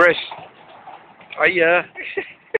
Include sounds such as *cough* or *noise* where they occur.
Chris. Hiya. Uh, *laughs*